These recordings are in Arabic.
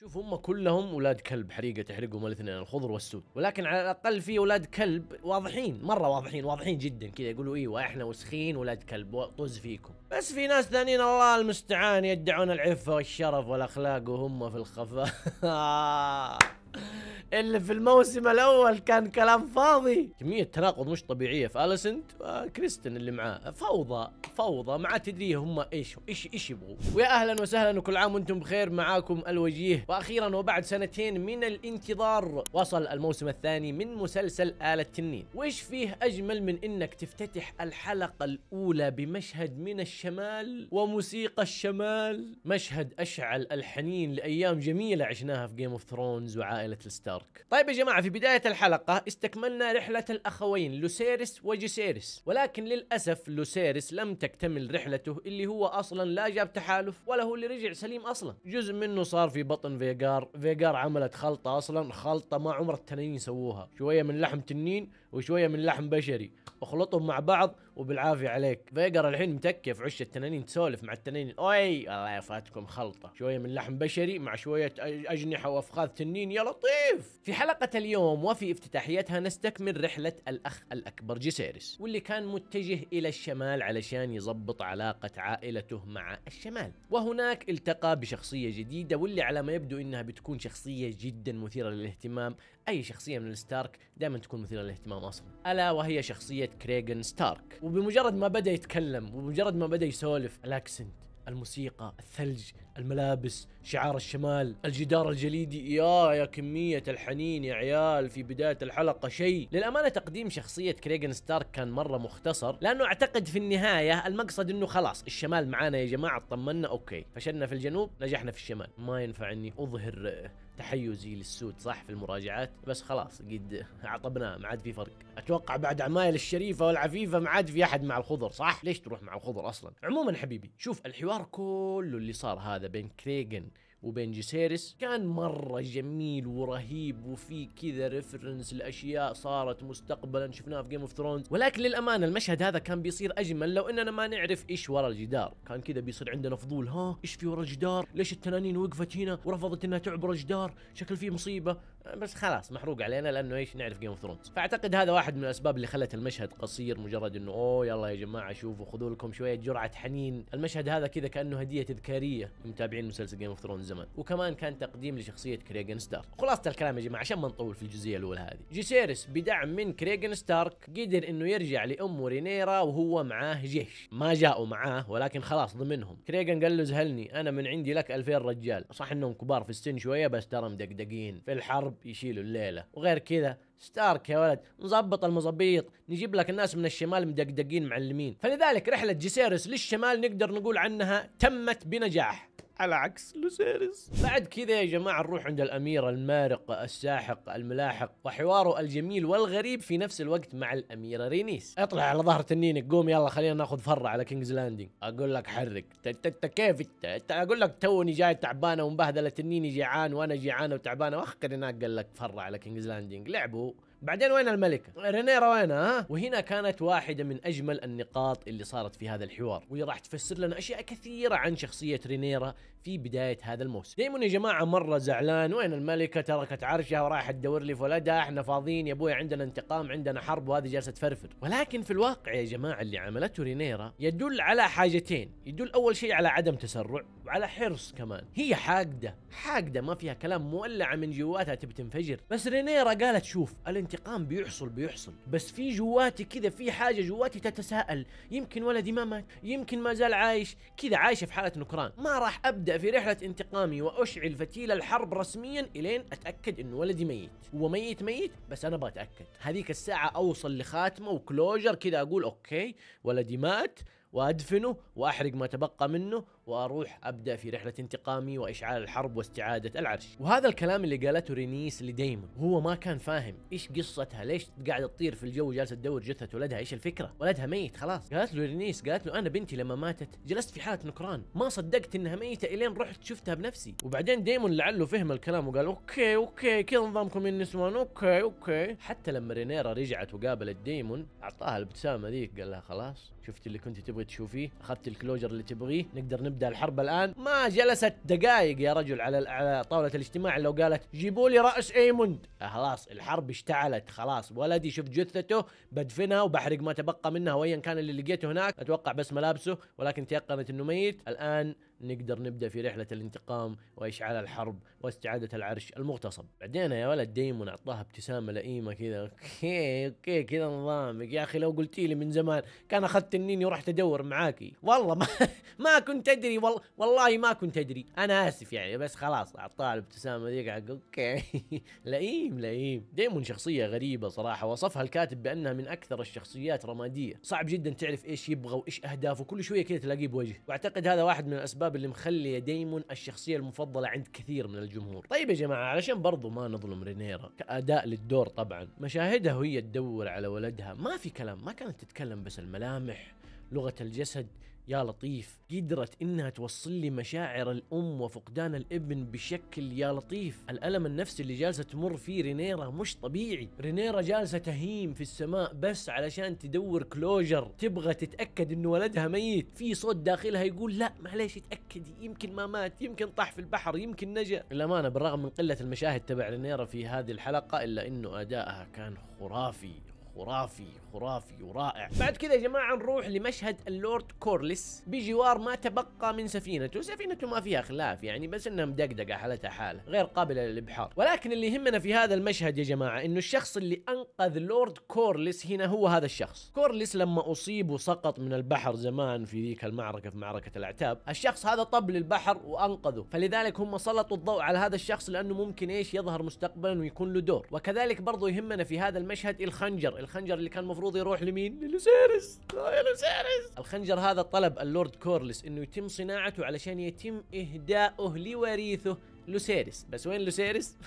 شوف هم كلهم أولاد كلب حريقة تحرقهم الاثنين الخضر والسود. ولكن على الأقل في أولاد كلب واضحين مرة واضحين واضحين جدا كذا. يقولوا إيوه إحنا وسخين أولاد كلب طز فيكم. بس في ناس ثانيين الله المستعان يدعون العفة والشرف والأخلاق وهم في الخفاء. اللي في الموسم الأول كان كلام فاضي. كمية تناقض مش طبيعية في أليسنت وكريستن اللي معاه. فوضى فوضى ما عاد تدري هم إيش إيش إيش يبغوا. ويا أهلا وسهلا وكل عام وأنتم بخير معاكم الوجيه. وأخيرا وبعد سنتين من الانتظار وصل الموسم الثاني من مسلسل آلة التنين. وإيش فيه أجمل من إنك تفتتح الحلقة الأولى بمشهد من الشمال وموسيقى الشمال؟ مشهد أشعل الحنين لأيام جميلة عشناها في Game of Thrones وعائله الستار ستارك طيب يا جماعة في بداية الحلقة استكملنا رحلة الأخوين لوسيرس وجيسيرس. ولكن للأسف لوسيرس لم تكتمل رحلته اللي هو أصلا لا جاب تحالف ولا هو اللي رجع سليم أصلا. جزء منه صار في بطن فيغار. فيغار عملت خلطة أصلا خلطة ما عمر التنين سووها. شوية من لحم تنين وشوية من لحم بشري. اخلطهم مع بعض وبالعافية عليك. فيجر الحين متكف عش التنانين تسولف مع التنانين. أوي! الله يفاتكم خلطة. شوية من لحم بشري مع شوية أجنحة وأفخاذ تنين. يا لطيف! في حلقة اليوم وفي افتتاحيتها نستكمل رحلة الأخ الأكبر جيسيرس واللي كان متجه إلى الشمال علشان يضبط علاقة عائلته مع الشمال. وهناك التقى بشخصية جديدة واللي على ما يبدو إنها بتكون شخصية جدا مثيرة للاهتمام أي شخصية من الستارك دائما تكون مثيرة للاهتمام أصلا. ألا وهي شخصية كريغن ستارك. وبمجرد ما بدأ يتكلم وبمجرد ما بدأ يسولف ال accent الموسيقى الثلج الملابس شعار الشمال الجدار الجليدي يا يا كمية الحنين يا عيال في بداية الحلقة شيء. للأمانة تقديم شخصية كريغن ستارك كان مرة مختصر لأنه أعتقد في النهاية المقصد أنه خلاص الشمال معانا يا جماعة ضمنا okay. فشلنا في الجنوب نجحنا في الشمال. ما ينفع أني أظهر تحيزي للسود صح؟ في المراجعات. بس خلاص قد عطبناه ما عاد في فرق. أتوقع بعد عمايل الشريفة والعفيفة ما عاد في أحد مع الخضر صح؟ ليش تروح مع الخضر أصلا؟ عموما حبيبي شوف الحوار كله اللي صار هذا بين كريغن وبين جيسيرس كان مرة جميل ورهيب وفي كذا reference لأشياء صارت مستقبلا. شفناها في Game of Thrones ولكن للأمانة المشهد هذا كان بيصير أجمل لو إننا ما نعرف إيش ورا الجدار. كان كذا بيصير عندنا فضول ها إيش في ورا الجدار؟ ليش التنانين وقفت هنا ورفضت إنها تعبر الجدار؟ شكل فيه مصيبة. بس خلاص محروق علينا لأنه إيش نعرف Game of Thrones فأعتقد هذا واحد من الأسباب اللي خلت المشهد قصير مجرد إنه أوه يلا يا جماعة شوفوا خذوا لكم شوية جرعة حنين. المشهد هذا كذا كأنه هدية تذكارية لمتابعين مسلسل Game of Thrones زمان. وكمان كان تقديم لشخصية كريغن ستارك خلاصة الكلام يا جماعة عشان ما نطول في الجزئية الأولى هذه. جيسيرس بدعم من كريغن ستارك قدر إنه يرجع لامه رينيرا وهو معاه جيش. ما جاءوا معاه ولكن خلاص ضمنهم. كريغن قال له زهلني أنا من عندي لك 2000 رجال. صح إنهم كبار في السن شوية بس ترى مدقدقين. في الحرب يشيلوا الليلة. وغير كذا ستارك يا ولد نظبط المظبيط نجيب لك الناس من الشمال مدقدقين معلمين. فلذلك رحلة جيسيرس للشمال نقدر نقول عنها تمت بنجاح. على عكس لوسيريس. بعد كذا يا جماعة نروح عند الأمير المارق الساحق الملاحق وحواره الجميل والغريب في نفس الوقت مع الأميرة رينيس. أطلع على ظهر تنينك قوم يلا خلينا ناخذ فرة على كينجز لاندنج أقول لك حرك. انت كيف انت أقول لك توني جاية تعبانة ومبهدلة تنيني جيعان وأنا جيعانة وتعبانة. هناك قال لك فرة على كينجز لاندنج لعبوا. بعدين وين الملكة؟ رينيرا وينها ها؟ وهنا كانت واحدة من أجمل النقاط اللي صارت في هذا الحوار واللي راح تفسر لنا أشياء كثيرة عن شخصية رينيرا في بداية هذا الموسم. ديمون يا جماعة مرة زعلان وين الملكة؟ تركت عرشها ورايحة تدور لي في ولدها إحنا فاضيين يا أبوي عندنا انتقام عندنا حرب وهذه جالسة تفرفر. ولكن في الواقع يا جماعة اللي عملته رينيرا يدل على حاجتين. يدل أول شيء على عدم تسرع وعلى حرص كمان. هي حاقدة حاقدة ما فيها كلام مولعة من جواتها تبي تنفجر. بس رينيرا قالت شوف الانتقام بيحصل بيحصل. بس في جواتي كذا في حاجة جواتي تتساءل. يمكن ولدي ما مات يمكن ما زال عايش. كذا عايشة في حالة نكران. ما راح أبدأ في رحلة انتقامي وأشعل فتيل الحرب رسميا إلين أتأكد إنه ولدي ميت. هو ميت ميت بس أنا بتأكد هذيك الساعة أوصل لخاتمة و closure كذا أقول أوكي ولدي مات وأدفنه وأحرق ما تبقى منه وأروح أبدأ في رحلة انتقامي وإشعال الحرب واستعادة العرش. وهذا الكلام اللي قالته رينيس لديمون. هو ما كان فاهم إيش قصتها ليش قاعدة تطير في الجو جالسة تدور جثة ولدها إيش الفكرة؟ ولدها ميت خلاص. قالت له رينيس قالت له أنا بنتي لما ماتت جلست في حالة نكران. ما صدقت إنها ميتة إلين رحت شفتها بنفسي. وبعدين ديمون لعله فهم الكلام وقال أوكي أوكي كذا نظامكم النسوان أوكي أوكي. حتى لما رينيرا رجعت وقابلت ديمون أعطاها الابتسامة ذيك قال لها خلاص شفت اللي كنت تبغي تشوفيه؟ أخذت ال closure اللي تبغيه نقدر نبدأ تبدأ الحرب الآن. ما جلست دقائق يا رجل على على طاولة الاجتماع لو قالت جيبوا لي رأس إيموند. خلاص الحرب اشتعلت خلاص. ولدي شفت جثته بدفنها وبحرق ما تبقى منها وايا كان اللي لقيته هناك. أتوقع بس ملابسه ولكن تيقنت إنه ميت. الآن نقدر نبدأ في رحلة الانتقام وإشعال الحرب واستعادة العرش المغتصب. بعدين يا ولد ديمون أعطاها ابتسامة لئيمة كذا. أوكي أوكي كذا نظامك. يا أخي لو قلتي لي من زمان كان أخذت تنيني ورحت أدور معاكي. والله ما ما كنت أدري. والله والله ما كنت أدري. أنا آسف يعني بس خلاص أعطاها الابتسامة ذيك أوكي. لئيم لئيم. ديمون شخصية غريبة صراحة وصفها الكاتب بأنها من أكثر الشخصيات رمادية. صعب جدا تعرف إيش يبغى وإيش أهدافه. كل شوية كذا تلاقيه بوجه. وأعتقد هذا واحد من الأسباب اللي مخليه ديمون الشخصية المفضلة عند كثير من الجمهور. طيب يا جماعة علشان برضو ما نظلم رينيرا كأداء للدور طبعا مشاهدها وهي تدور على ولدها ما في كلام ما كانت تتكلم بس الملامح لغة الجسد يا لطيف قدرت إنها توصل لي مشاعر الأم وفقدان الابن بشكل يا لطيف. الألم النفسي اللي جالسة تمر فيه رينيرا مش طبيعي. رينيرا جالسة تهيم في السماء بس علشان تدور closure. تبغى تتأكد انه ولدها ميت. في صوت داخلها يقول لا معليش اتأكدي يمكن ما مات يمكن طاح في البحر يمكن نجا. للأمانة بالرغم من قلة المشاهد تبع رينيرا في هذه الحلقة إلا إنه ادائها كان خرافي. خرافي خرافي ورائع. بعد كذا يا جماعة نروح لمشهد اللورد كورلس بجوار ما تبقى من سفينته. سفينته ما فيها خلاف يعني بس إنها مدقدقة حالتها حالة غير قابلة للإبحار. ولكن اللي يهمنا في هذا المشهد يا جماعة إنه الشخص اللي أنقذ لورد كورلس هنا هو هذا الشخص. كورلس لما أصيب وسقط من البحر زمان في ذيك المعركة في معركة الأعتاب الشخص هذا طب للبحر وأنقذه. فلذلك هم سلطوا الضوء على هذا الشخص لأنه ممكن إيش يظهر مستقبلا ويكون له دور. وكذلك برضو يهمنا في هذا المشهد الخنجر. الخنجر اللي كان المفروض يروح لمين؟ للوسيرس لوسيرس الخنجر هذا طلب اللورد كورلس إنه يتم صناعته علشان يتم إهداؤه لوريثه لوسيرس. بس وين لوسيرس؟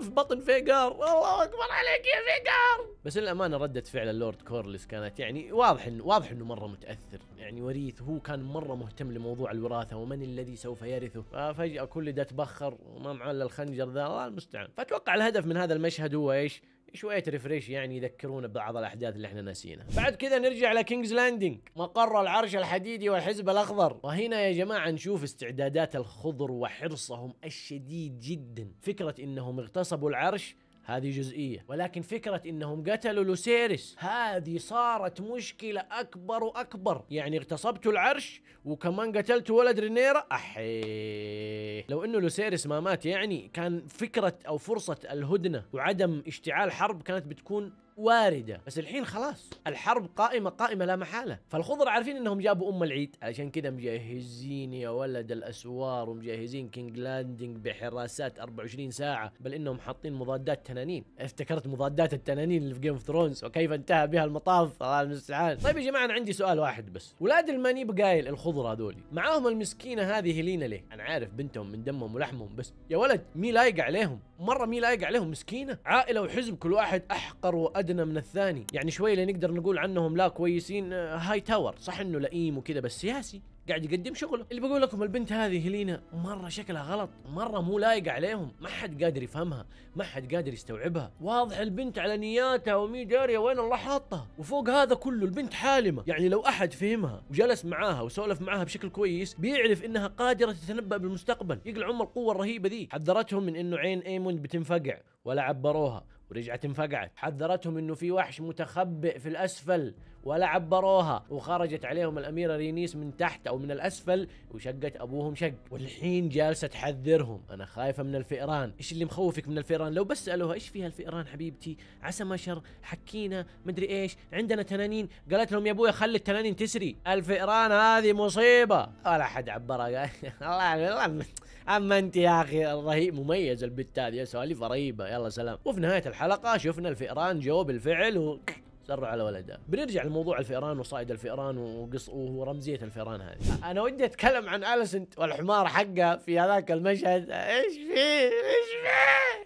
في بطن فيجار. الله أكبر عليك يا فيجار. بس للأمانة ردة فعل اللورد كورلس كانت يعني واضح انه واضح إنه مرة متأثر. يعني وريث هو كان مرة مهتم لموضوع الوراثة ومن الذي سوف يرثه. ففجأة كل ده تبخر وما معاه الا الخنجر ذا. الله المستعان. فأتوقع الهدف من هذا المشهد هو إيش؟ شوية refresh يعني يذكرونا ببعض الأحداث اللي إحنا ناسينها بعد كذا نرجع لكينجز لاندنج مقر العرش الحديدي والحزب الأخضر. وهنا يا جماعة نشوف استعدادات الخضر وحرصهم الشديد جدا. فكرة إنهم اغتصبوا العرش هذه جزئية. ولكن فكرة إنهم قتلوا لوسيرس هذه صارت مشكلة أكبر وأكبر. يعني اغتصبتوا العرش وكمان قتلتوا ولد رينيرا؟ أحي. لو إنه لوسيرس ما مات يعني كان فكرة أو فرصة الهدنة وعدم اشتعال حرب كانت بتكون واردة. بس الحين خلاص. الحرب قائمة قائمة لا محالة. فالخضر عارفين إنهم جابوا أم العيد. علشان كذا مجهزين يا ولد الأسوار ومجهزين كينج لاندنج بحراسات 24 ساعة. بل إنهم حاطين مضادات تنانين. افتكرت مضادات التنانين اللي في Game of Thrones وكيف انتهى بها المطاف؟ الله المستعان طيب يا جماعة أنا عندي سؤال واحد بس. ولاد ماني بقايل الخضر هذولي. معاهم المسكينة هذه هيلينا ليه؟ أنا عارف بنتهم من دمهم ولحمهم بس يا ولد مي لايق عليهم؟ مرة مي لايق عليهم؟ مسكينة؟ عائلة وحزب كل واحد أحقر وأدنى من الثاني. يعني شوي اللي نقدر نقول عنهم لا كويسين آه، هاي تاور صح إنه لئيم وكذا بس سياسي. قاعد يقدم شغله. اللي بقول لكم البنت هذه هيلينا مرة شكلها غلط مرة مو لايقه عليهم. ما حد قادر يفهمها ما حد قادر يستوعبها. واضح البنت على نياتها ومي داريه وين الله حاطها. وفوق هذا كله البنت حالمة. يعني لو أحد فهمها وجلس معاها وسولف معاها بشكل كويس بيعرف إنها قادرة تتنبأ بالمستقبل. يقلع أم القوة الرهيبة ذي. حذرتهم من إنه عين إيموند بتنفقع ولا عبروها. ورجعت انفقعت. حذرتهم إنه في وحش متخبئ في الأسفل ولا عبروها. وخرجت عليهم الأميرة رينيس من تحت أو من الأسفل وشقت أبوهم شق. والحين جالسة تحذرهم. أنا خايفة من الفئران. إيش اللي مخوفك من الفئران؟ لو بس سألوها إيش فيها الفئران حبيبتي؟ عسى مشر حكينا مدري إيش. عندنا تنانين. قالت لهم يا أبويا خلي التنانين تسري. الفئران هذه مصيبة. ولا حد عبرها. الله الله أما أنت يا أخي رهيب مميز البت هذه سواليف رهيبة. يلا سلام. وفي نهاية الحلقة شفنا الفئران جو بالفعل و سروا على ولده. بنرجع لموضوع الفئران وصائد الفئران وقص ورمزية الفئران هذه. أنا ودي أتكلم عن أليسنت والحمار حقه في هذاك المشهد. إيش فيه؟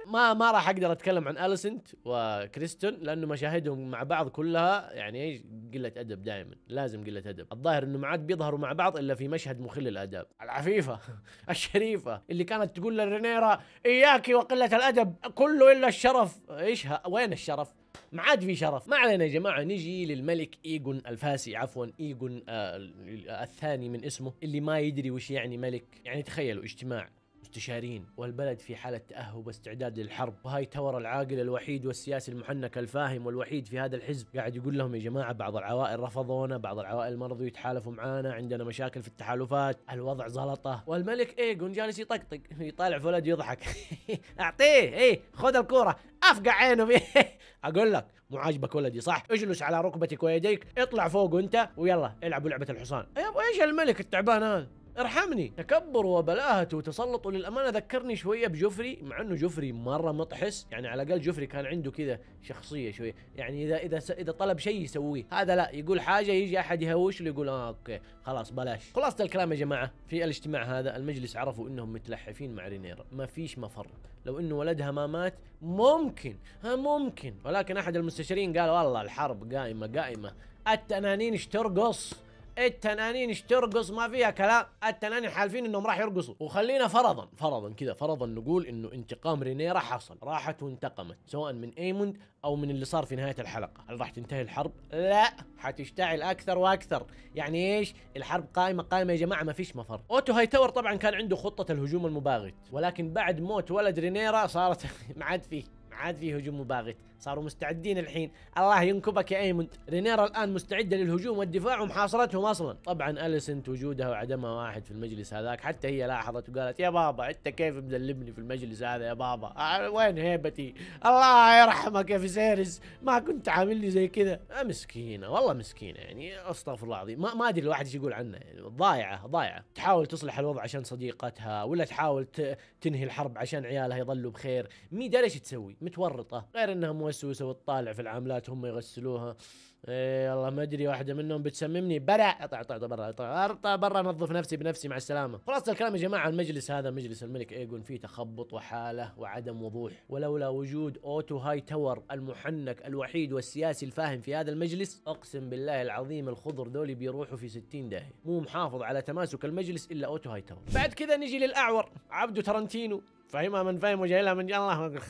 ما ما راح أقدر أتكلم عن أليسنت وكريستون لأنه مشاهدهم مع بعض كلها يعني إيش؟ قلة أدب دائما لازم قلة أدب. الظاهر إنه ما عاد بيظهروا مع بعض إلا في مشهد مخل الاداب العفيفة. الشريفة. اللي كانت تقول لرينيرا اياك وقلة الأدب كله إلا الشرف. إيش وين الشرف؟ ما عاد في شرف. ما علينا يا جماعة نجي للملك إيجون الفاسي عفوا إيجون آه الثاني من اسمه اللي ما يدري وش يعني ملك. يعني تخيلوا اجتماع. مستشارين والبلد في حالة تأهب واستعداد للحرب. وهاي تاور العاقل الوحيد والسياسي المحنك الفاهم والوحيد في هذا الحزب. قاعد يقول لهم يا جماعة بعض العوائل رفضونا بعض العوائل مرضوا يتحالفوا معانا عندنا مشاكل في التحالفات. الوضع زلطة. والملك ايجون جالس يطقطق يطالع في ولد يضحك. أعطيه إيه خذ الكورة. أفقع عينه فيه أقول لك مو عاجبك ولدي صح؟ اجلس على ركبتك ويديك اطلع فوق انت ويلا العبوا لعبة الحصان. يا أبو إيش الملك التعبان هذا؟ ارحمني. تكبر وبلاهته وتسلطه للأمانة. ذكرني شوية بجوفري مع إنه جوفري مرة مطحس. يعني على الأقل جوفري كان عنده كذا شخصية شوية. يعني إذا إذا إذا طلب شيء يسويه. هذا لا يقول حاجة يجي أحد يهوش له يقول آه okay خلاص بلاش. خلاصة الكلام يا جماعة في الاجتماع هذا المجلس عرفوا إنهم متلحفين مع رينيرا. ما فيش مفر. لو إنه ولدها ما مات ممكن ها ممكن. ولكن أحد المستشارين قال والله الحرب قائمة قائمة. التنانين إيش ترقص التنانين ترقص ما فيها كلام. التنانين حالفين إنهم راح يرقصوا. وخلينا فرضا فرضا كذا فرضا نقول إنه انتقام رينيرا حصل. راحت وانتقمت سواء من إيموند أو من اللي صار في نهاية الحلقة. هل راح تنتهي الحرب؟ لا حتشتعل أكثر وأكثر. يعني إيش؟ الحرب قائمة قائمة يا جماعة ما فيش مفر. أوتو هاي تاور طبعا كان عنده خطة الهجوم المباغت ولكن بعد موت ولد رينيرا صارت ما عاد فيه عاد في هجوم مباغت. صاروا مستعدين الحين. الله ينكبك يا ايموند رينيرا الآن مستعدة للهجوم والدفاع ومحاصرتهم أصلا. طبعا اليسنت وجودها وعدمها واحد في المجلس هذاك. حتى هي لاحظت وقالت يا بابا أنت كيف مذلبني في المجلس هذا يا بابا؟ آه وين هيبتي؟ الله يرحمك يا فيسيرس. ما كنت عاملني زي كذا. آه مسكينة والله مسكينة يعني. أستغفر الله العظيم. ما, أدري الواحد إيش يقول عنها يعني ضايعة ضايعة. تحاول تصلح الوضع عشان صديقتها ولا تحاول تنهي الحرب عشان عيالها يظلوا بخير. هي إيش تسوي؟ متورطة. غير إنها موسوسه وتطالع في العاملات هم يغسلوها. إيه والله ما أدري واحدة منهم بتسممني. برا اطلع اطلع برا اطلع. برا انظف نفسي بنفسي مع السلامة. خلاص الكلام يا جماعة المجلس هذا مجلس الملك ايجون فيه تخبط وحالة وعدم وضوح. ولولا وجود أوتو هاي تاور المحنك الوحيد والسياسي الفاهم في هذا المجلس أقسم بالله العظيم الخضر دولي بيروحوا في 60 داهية. مو محافظ على تماسك المجلس إلا أوتو هاي تاور. بعد كذا نجي للأعور. عبده ترنتينو فهمها من فهم وجاي من الله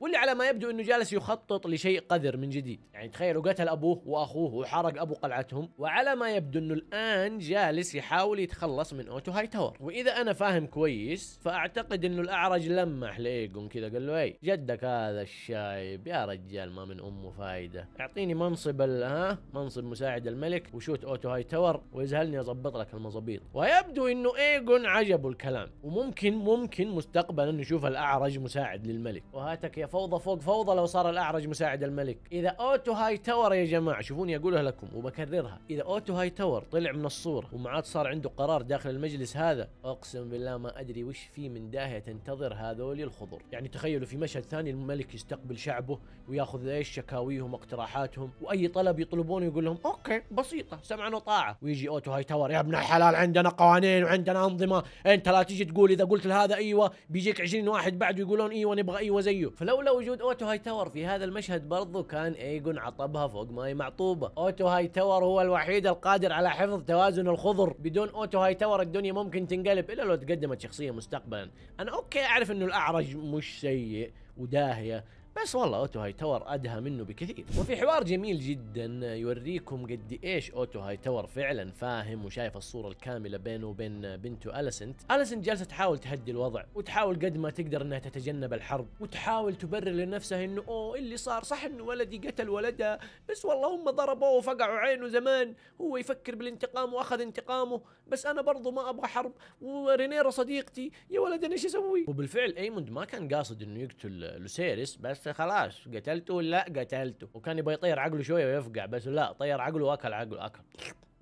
واللي على ما يبدو إنه جالس يخطط لشيء قذر من جديد. يعني تخيلوا قتل أبوه وأخوه وحرق أبو قلعتهم وعلى ما يبدو إنه الآن جالس يحاول يتخلص من أوتو هاي تاور. وإذا أنا فاهم كويس فأعتقد إنه الأعرج لمح لإيجون كذا قال له أي جدك هذا الشايب يا رجال ما من أمه فايدة. أعطيني منصب ها منصب مساعد الملك وشوت أوتو هاي تاور ويزهلني اضبط لك المظابيط. ويبدو إنه إيجون عجبه الكلام وممكن ممكن مستقبلا نشوف الأعرج مساعد للملك. وهاتك يا فوضى فوق فوضى لو صار الأعرج مساعد الملك. إذا أوتو هاي تاور يا جماعة شوفوني أقولها لكم وبكررها. إذا أوتو هاي تاور طلع من الصورة وما عاد صار عنده قرار داخل المجلس هذا أقسم بالله ما أدري وش في من داهية تنتظر هذول الخضر. يعني تخيلوا في مشهد ثاني الملك يستقبل شعبه وياخذ إيش؟ شكاويهم واقتراحاتهم وأي طلب يطلبونه يقول لهم okay بسيطة سمعا وطاعة. ويجي أوتو هاي تاور يا ابن الحلال عندنا قوانين وعندنا أنظمة. أنت لا تجي تقول إذا قلت لهذا إيوه بيجيك 20 واحد بعده يقولون إيوه نبغى إيوه زيه. فلولا وجود اوتو هاي تاور في هذا المشهد برضو كان ايجون عطبها فوق ماي معطوبة. اوتو هاي تاور هو الوحيد القادر على حفظ توازن الخضر. بدون اوتو هاي تاور الدنيا ممكن تنقلب الا لو تقدمت شخصية مستقبلا. أنا okay أعرف إنه الأعرج مش سيء وداهية بس والله أوتو هاي تاور أدهى منه بكثير. وفي حوار جميل جدا يوريكم قد إيش أوتو هاي تاور فعلا فاهم وشايف الصورة الكاملة بينه وبين بنته أليسنت. أليسنت جالسه تحاول تهدي الوضع وتحاول قد ما تقدر إنها تتجنب الحرب وتحاول تبرر لنفسها إنه أوه اللي صار صح إنه ولدي قتل ولدها بس والله هم ضربوه وفقعوا عينه زمان. هو يفكر بالانتقام وأخذ انتقامه بس أنا برضو ما أبغى حرب. ورينيرا صديقتي يا ولد أنا إيش أسوي؟ وبالفعل أيموند ما كان قاصد إنه يقتل لوسيريس بس خلاص قتلته لا قتلته. وكان يبغى يطير عقله شوية ويفقع بس لا طير عقله وأكل عقله أكل.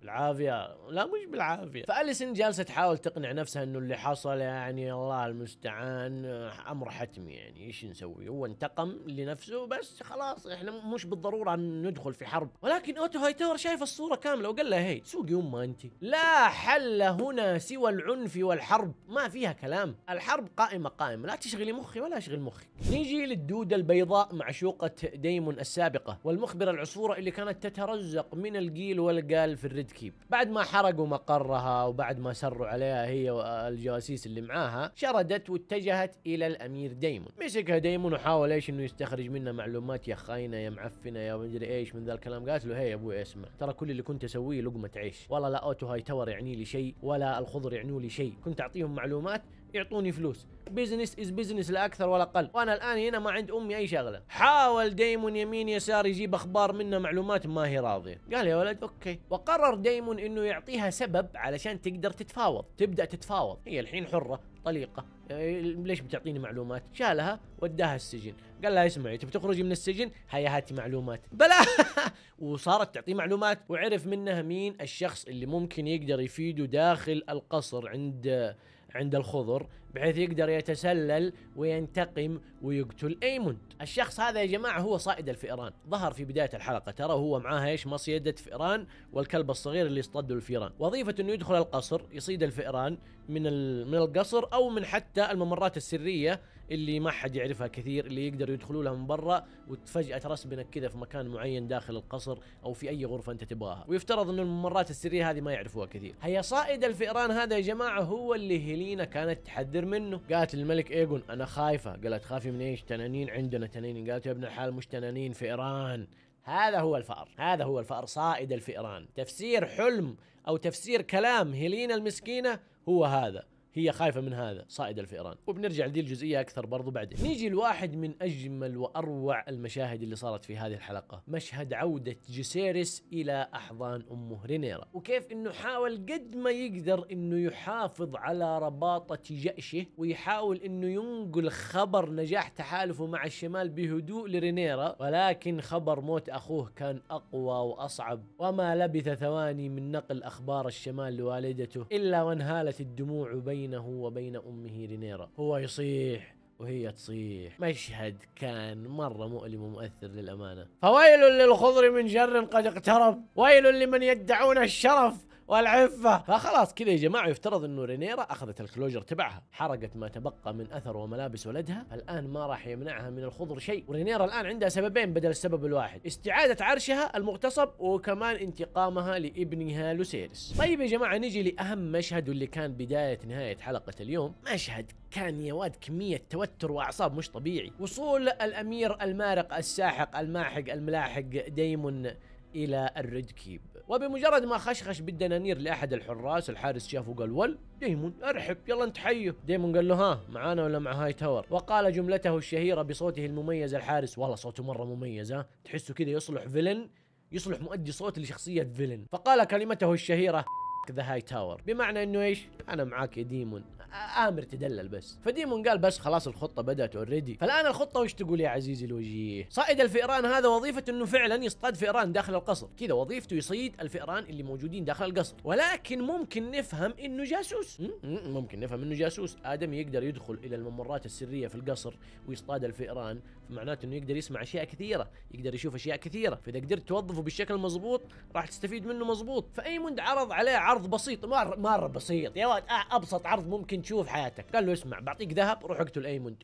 بالعافية. لا مش بالعافية. فأليسن جالسة تحاول تقنع نفسها إنه اللي حصل يعني الله المستعان أمر حتمي يعني. إيش نسوي؟ هو انتقم لنفسه بس خلاص إحنا مش بالضرورة أن ندخل في حرب. ولكن أوتو هاي تاور شايف الصورة كاملة وقال لها هي تسوقي امها أنت. لا حل هنا سوى العنف والحرب. ما فيها كلام. الحرب قائمة قائمة. لا تشغلي مخي ولا أشغل مخي نيجي للدودة البيضاء معشوقه ديمون السابقة والمخبرة العصفورة اللي كانت تترزق من القيل والقال في الريد كيب بعد ما حرقوا مقرها وبعد ما سروا عليها هي والجواسيس اللي معاها شردت واتجهت إلى الأمير دايمون. مسكها دايمون وحاول إيش إنه يستخرج منها معلومات يا خاينة يا معفنة يا مدري إيش من ذا الكلام. قالت له هي يا أبوي اسمع ترى كل اللي كنت أسويه لقمة عيش. والله لا أوتو هاي تاور يعني لي شيء ولا الخضر يعنوا لي شيء. كنت أعطيهم معلومات يعطوني فلوس. business is business لا أكثر ولا أقل. وأنا الآن هنا ما عند أمي أي شغلة. حاول دايمون يمين يسار يجيب أخبار منها معلومات ما هي راضية. قال يا ولد okay. وقرر دايمون إنه يعطيها سبب علشان تقدر تتفاوض. تبدأ تتفاوض. هي الحين حرة طليقة. إيه، ليش بتعطيني معلومات؟ شالها وداها السجن. قال لها اسمعي تبي تخرجي من السجن؟ هيا هاتي معلومات. بلا وصارت تعطيه معلومات وعرف منها مين الشخص اللي ممكن يقدر يفيده داخل القصر عند عند الخضر بحيث يقدر يتسلل وينتقم ويقتل أيموند. الشخص هذا يا جماعة هو صائد الفئران. ظهر في بداية الحلقة ترى هو معاه إيش؟ مصيدة فئران والكلب الصغير اللي يصطدوا الفئران وظيفة إنه يدخل القصر يصيد الفئران من من القصر أو من حتى الممرات السرية اللي ما حد يعرفها كثير اللي يقدروا يدخلوا لها من برا وفجأة ترسبنك كذا في مكان معين داخل القصر أو في أي غرفة أنت تبغاها. ويفترض إنه الممرات السرية هذه ما يعرفوها كثير. هيا صائد الفئران هذا يا جماعة هو اللي هيلينا كانت تحذر منه. قالت للملك ايجون أنا خايفة. قالت خافي من إيش؟ تنانين عندنا تنانين. قالت يا ابن الحال مش تنانين فئران. هذا هو الفأر. هذا هو الفأر صائد الفئران. تفسير حلم أو تفسير كلام هيلينا المسكينة هو هذا. هي خايفة من هذا صائد الفئران. وبنرجع لدي الجزئية أكثر برضو بعدين. نيجي لواحد من أجمل وأروع المشاهد اللي صارت في هذه الحلقة. مشهد عودة جيسيريس إلى أحضان امه رينيرا وكيف إنه حاول قد ما يقدر إنه يحافظ على رباطة جأشه ويحاول إنه ينقل خبر نجاح تحالفه مع الشمال بهدوء لرينيرا. ولكن خبر موت أخوه كان أقوى وأصعب. وما لبث ثواني من نقل أخبار الشمال لوالدته إلا وانهالت الدموع بين بينه وبين أمه رينيرا هو يصيح وهي تصيح. مشهد كان مرة مؤلم ومؤثر للأمانة. فويل للخضر من شر قد اقترب. ويل لمن يدعون الشرف. والعفة. فخلاص كذا يا جماعة يفترض إنه رينيرا أخذت ال closure تبعها. حرقت ما تبقى من أثر وملابس ولدها. الآن ما راح يمنعها من الخضر شيء. ورينيرا الآن عندها سببين بدل السبب الواحد. استعادة عرشها المغتصب وكمان انتقامها لابنها لوسيرس. طيب يا جماعة نيجي لأهم مشهد واللي كان بداية نهاية حلقة اليوم. مشهد كان يا واد كمية توتر وأعصاب مش طبيعي. وصول الأمير المارق الساحق الماحق الملاحق دايمون إلى الريد كيب. وبمجرد ما خشخش بالدنانير لأحد الحراس الحارس شافه قال ول ديمون ارحب يلا انت حيه ديمون قال له ها معانا ولا مع هاي تاور؟ وقال جملته الشهيرة بصوته المميز الحارس والله صوته مرة مميز ها تحسه كذا يصلح villain يصلح مؤدي صوت لشخصية villain. فقال كلمته الشهيرة the هاي تاور. بمعنى إنه إيش؟ أنا معاك يا ديمون. آمر تدلل بس. فديمون قال بس خلاص الخطة بدأت already فالآن الخطة وش تقول يا عزيزي الوجيه؟ صائد الفئران هذا وظيفته إنه فعلا يصطاد فئران داخل القصر. كذا وظيفته يصيد الفئران اللي موجودين داخل القصر. ولكن ممكن نفهم إنه جاسوس. ممكن نفهم إنه جاسوس. آدم يقدر يدخل إلى الممرات السرية في القصر ويصطاد الفئران. فمعناته إنه يقدر يسمع أشياء كثيرة يقدر يشوف أشياء كثيرة. فإذا قدرت توظفه بالشكل المضبوط راح تستفيد منه مضبوط. فديمون عرض عليه عرض بسيط. مره مره بسيط. يا ولد أبسط عرض ممكن تشوف حياتك. قال له اسمع بعطيك ذهب روح اقتل أيموند.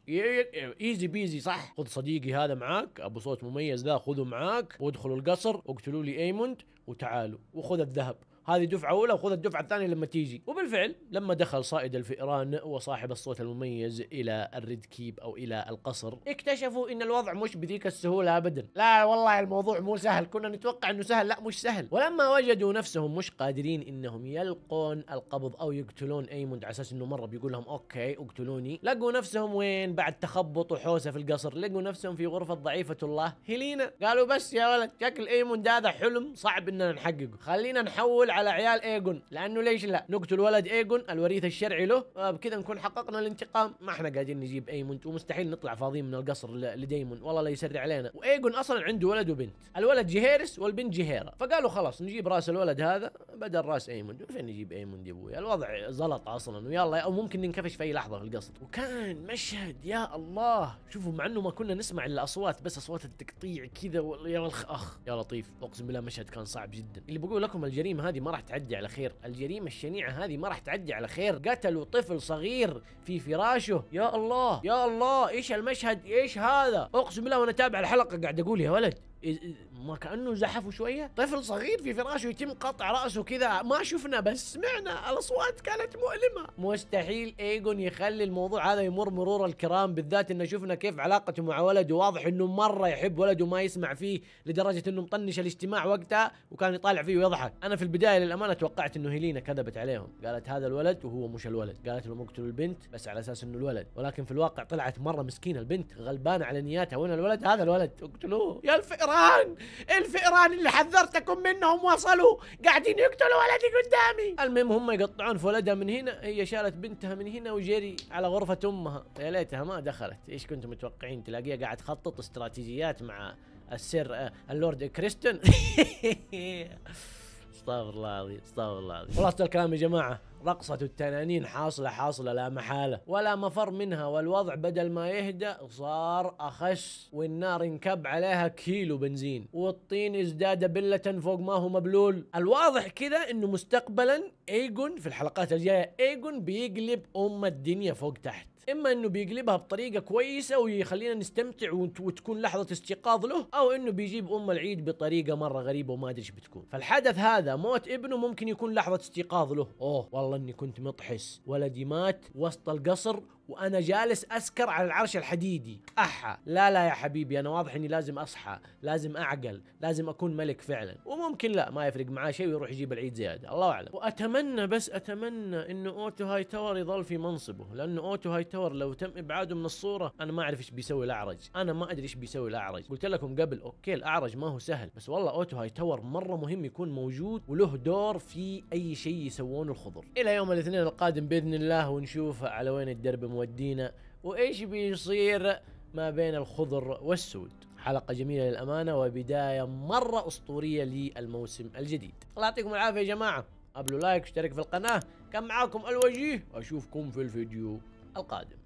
easy peasy صح؟ خذ صديقي هذا معاك أبو صوت مميز ذا خذه معاك وادخلوا القصر واقتلوا لي أيموند وتعالوا. وخذ الذهب. هذه دفعة أولى وخذ الدفعة الثانية لما تيجي. وبالفعل لما دخل صائد الفئران وصاحب الصوت المميز إلى الريد كيب أو إلى القصر اكتشفوا إن الوضع مش بذيك السهولة ابدا. لا والله الموضوع مو سهل. كنا نتوقع إنه سهل. لا مش سهل. ولما وجدوا نفسهم مش قادرين إنهم يلقون القبض أو يقتلون أيموند على أساس إنه مرة بيقول لهم okay اقتلوني. لقوا نفسهم وين؟ بعد تخبط وحوسة في القصر. لقوا نفسهم في غرفة ضعيفة الله هيلينا قالوا بس يا ولد شكل أيموند هذا حلم صعب إننا نحققه. خلينا نحول عيال ايجون لأنه ليش لا؟ نقتل ولد ايجون الوريث الشرعي له. آه، بكذا نكون حققنا الانتقام. ما إحنا قاعدين نجيب ايمون ومستحيل نطلع فاضيين من القصر لديمون. والله لا يسرع علينا. وايجون أصلا عنده ولد وبنت. الولد جيهيرس والبنت جيهيرا فقالوا خلاص نجيب رأس الولد هذا بدل رأس ايمون فين نجيب ايمون يا أبوي؟ الوضع زلط أصلا. ويلا أو ممكن ننكفش في أي لحظة في القصر. وكان مشهد يا الله. شوفوا مع إنه ما كنا نسمع إلا أصوات بس أصوات التقطيع كذا يا أخ. يا لطيف. أقسم بالله مشهد كان صعب جدا. اللي بقول لكم الجريمة هذه ما راح تعدي على خير. الجريمة الشنيعة هذه ما راح تعدي على خير. قتلوا طفل صغير في فراشه. يا الله يا الله إيش المشهد؟ إيش هذا؟ أقسم بالله وأنا اتابع الحلقة قاعد أقول يا ولد. ما كأنه زحفوا شوية. طفل صغير في فراشه يتم قطع رأسه كذا. ما شفنا بس سمعنا. الأصوات كانت مؤلمة. مستحيل إيجون يخلي الموضوع هذا يمر مرور الكرام بالذات إنه شفنا كيف علاقته مع ولده واضح إنه مرة يحب ولده ما يسمع فيه لدرجة إنه مطنش الاجتماع وقتها وكان يطالع فيه ويضحك. أنا في البداية للأمانة توقعت إنه هيلينا كذبت عليهم. قالت هذا الولد وهو مش الولد. قالت لهم اقتلوا البنت بس على أساس إنه الولد. ولكن في الواقع طلعت مرة مسكينة البنت غلبانة على نياتها. وين الولد؟ هذا الولد. اقتلوه. يا الفئران. الفئران اللي حذرتكم منهم وصلوا. قاعدين يقتلوا ولدي قدامي. المهم هم يقطعون في ولدها من هنا. هي شالت بنتها من هنا وجري على غرفة أمها. يا ليتها ما دخلت. إيش كنتم متوقعين؟ تلاقيها قاعد تخطط استراتيجيات مع السير آه، اللورد كريستن. أستغفر الله العظيم أستغفر الله العظيم. خلاصة الكلام يا جماعة رقصة التنانين حاصلة حاصلة لا محالة ولا مفر منها والوضع بدل ما يهدأ صار أخس والنار انكب عليها كيلو بنزين والطين ازداد بلة فوق ما هو مبلول. الواضح كذا إنه مستقبلا إيجون في الحلقات الجاية إيجون بيقلب أم الدنيا فوق تحت. إما إنه بيقلبها بطريقة كويسة ويخلينا نستمتع وت- وتكون لحظة استيقاظ له أو إنه بيجيب أم العيد بطريقة مرة غريبة وما أدري إيش بتكون. فالحدث هذا موت ابنه ممكن يكون لحظة استيقاظ له. أوه والله إني كنت مطحس. ولدي مات وسط القصر وأنا جالس أسكر على العرش الحديدي. أحا. لا لا يا حبيبي أنا واضح إني لازم أصحى لازم أعقل لازم أكون ملك فعلا. وممكن لا ما يفرق معاه شيء ويروح يجيب العيد زيادة الله أعلم. وأتمنى بس أتمنى انه أوتو هاي تاور يظل في منصبه لأنه أوتو هاي تاور لو تم إبعاده من الصورة أنا ما أعرف إيش بيسوي الأعرج. أنا ما أدري إيش بيسوي الأعرج. قلت لكم قبل okay الأعرج ما هو سهل بس والله أوتو هاي تاور مرة مهم يكون موجود وله دور في أي شيء يسوونه الخضر. إلى يوم الاثنين القادم بإذن الله ونشوف على وين الدرب مودينا وإيش بيصير ما بين الخضر والسود؟ حلقة جميلة للأمانة وبداية مرة أسطورية للموسم الجديد. الله يعطيكم العافية يا جماعة. قبلوا لايك واشترك في القناة. كان معاكم الوجيه. أشوفكم في الفيديو القادم.